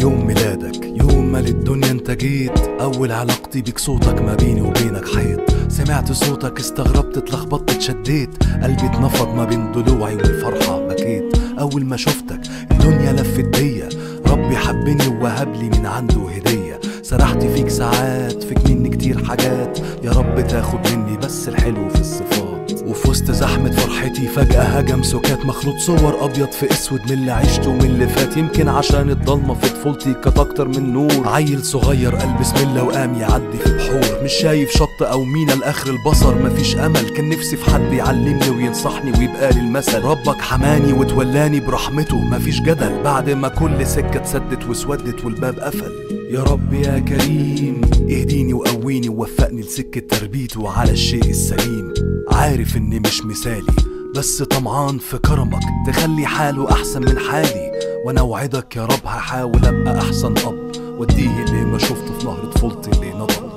يوم ميلادك يوم ما للدنيا انت جيت. أول علاقتي بيك صوتك ما بيني وبينك حيط. سمعت صوتك استغربت اتلخبطت اتشديت. قلبي اتنفض ما بين ضلوعي والفرحة بكيت. أول ما شفتك الدنيا لفت بيا. ربي حبني ووهب لي من عنده هدية. سرحت فيك ساعات فيك مني كتير حاجات. يا رب تاخد مني بس الحلو في الصفات. وفي وسط زحمة فرحتي فجأة هجم سكات مخلوط صور أبيض في أسود من اللي عشته ومن اللي فات. يمكن عشان الضلمة في طفولتي كانت أكتر من نور. عيل صغير قال بسم الله وقام يعدي في بحور مش شايف شط أو مينا لآخر البصر مفيش أمل. كان نفسي في حد يعلمني وينصحني ويبقى لي المثل. ربك حماني وتولاني برحمته مفيش جدل. بعد ما كل سكة اتسدت واسودت والباب قفل. يا رب يا كريم اهديني وقويني ووفقني لسكة تربيته على الشيء السليم. عارف إني مش مثالي بس طمعان في كرمك تخلي حاله أحسن من حالي. وأنا أوعدك يا رب هحاول أبقى أحسن أب. واديه اللي ما شفته في نهر طفولتي اللي نضب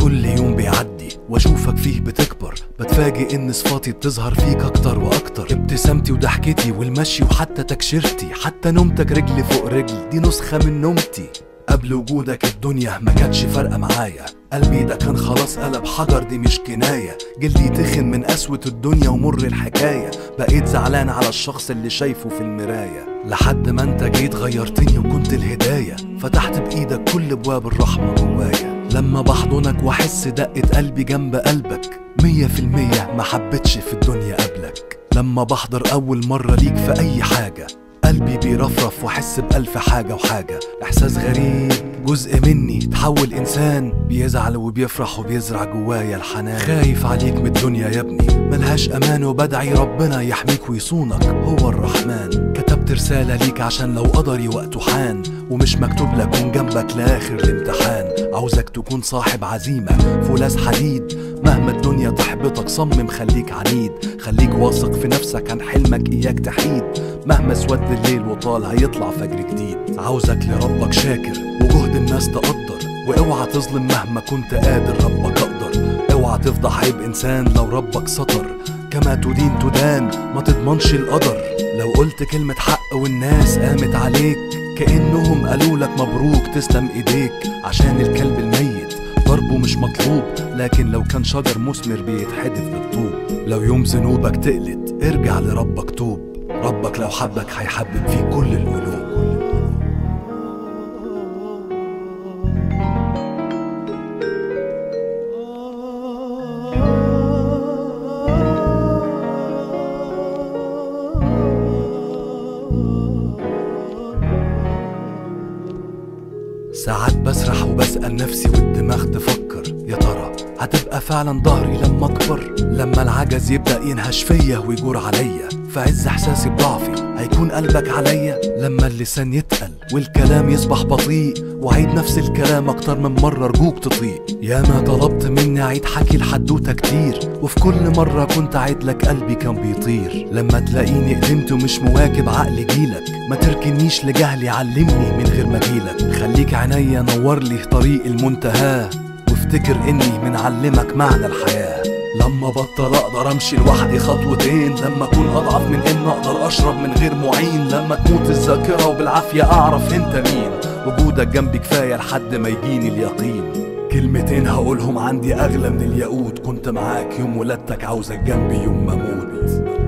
كل يوم بيعدي وأشوفك فيه بتكبر. بتفاجئ إن صفاتي بتظهر فيك أكتر وأكتر. ابتسامتي وضحكتي والمشي وحتى تكشيرتي حتى نومتك رجل فوق رجل دي نسخة من نومتي. قبل وجودك الدنيا ما كانتش فارقة معايا. قلبي ده كان خلاص قلب حجر دي مش كناية. جلدي تخن من قسوة الدنيا ومر الحكاية. بقيت زعلان على الشخص اللي شايفه في المراية. لحد ما انت جيت غيرتني وكنت الهداية. فتحت بإيدك كل بواب الرحمة جوايا. لما بحضنك وأحس دقة قلبي جنب قلبك مية في المية ما حبيتش في الدنيا قبلك. لما بحضر أول مرة ليك في أي حاجة بيرفرف واحس بألف حاجة وحاجة. إحساس غريب جزء مني. تحول إنسان بيزعل وبيفرح وبيزرع جوايا الحنان. خايف عليك من الدنيا يا ابني. ملهاش أمان وبدعي ربنا يحميك ويصونك. هو الرحمن. رسالة ليك عشان لو قدري وقته حان ومش مكتوب لك جنبك لآخر الامتحان. عاوزك تكون صاحب عزيمة فولاذ حديد. مهما الدنيا تحبطك صمم خليك عنيد. خليك واثق في نفسك عن حلمك إياك تحيد. مهما اسود الليل وطال هيطلع فجر جديد. عاوزك لربك شاكر وجهد الناس تقدر. واوعى تظلم مهما كنت قادر ربك أقدر اوعى تفضح عيب انسان لو ربك سطر. كما تدين تدان ما تضمنش القدر. لو قلت كلمة حق والناس قامت عليك كأنهم قالوا لك مبروك تسلم إيديك عشان الكلب الميت. ضربه مش مطلوب لكن لو كان شجر مثمر بيتحدف بالطوب. لو يوم ذنوبك تقلت ارجع لربك توب. ربك لو حبك هيحبب فيك كل القلوب. ساعات بسرح وبسأل نفسي والدماغ تفكر. يا ترى هتبقى فعلا ظهري لما أكبر؟ لما العجز يبدأ ينهش فيا ويجور عليا. في عز إحساسي بضعفي هيكون قلبك عليا. لما اللسان يتقل والكلام يصبح بطيء وعيد نفس الكلام أكتر من مرة ارجوك تطيق ياما طلبت مني أعيد حكي الحدوتة كتير. وفي كل مرة كنت أعيد لك قلبي كان بيطير. لما تلاقيني قدمت ومش مواكب عقل جيلك. ما تركنيش لجهلي علمني من غير ما جيلك عينيا نور لي طريق المنتهى. وافتكر إني منعلمك معنى الحياة. لما بطل أقدر أمشي لوحدي خطوتين. لما أكون أضعف من إن أقدر أشرب من غير معين. لما تموت الذاكرة وبالعافية أعرف أنت مين. وجودك جنبي كفاية لحد ما يجيني اليقين. كلمتين هقولهم عندي أغلى من الياقوت. كنت معاك يوم ولادتك عاوزك جنبي يوم ما أموت.